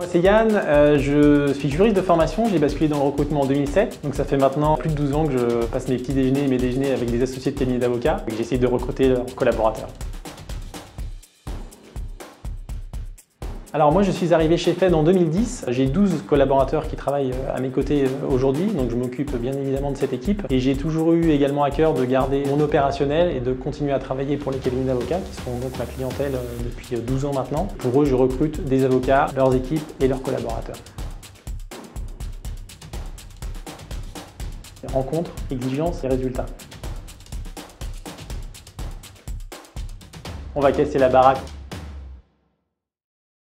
Moi c'est Yann, euh, je suis juriste de formation, j'ai basculé dans le recrutement en 2007, donc ça fait maintenant plus de 12 ans que je passe mes petits déjeuners et mes déjeuners avec des associés de cabinet d'avocats. Et que j'essaye de recruter leurs collaborateurs. Alors moi je suis arrivé chez Fed en 2010, j'ai 12 collaborateurs qui travaillent euh, à mes côtés euh, aujourd'hui, donc je m'occupe bien évidemment de cette équipe et j'ai toujours eu également à cœur de garder mon opérationnel et de continuer à travailler pour les cabinets d'avocats qui sont donc ma clientèle euh, depuis 12 ans maintenant. Pour eux je recrute des avocats, leurs équipes et leurs collaborateurs. Rencontres, exigences et résultats. On va casser la baraque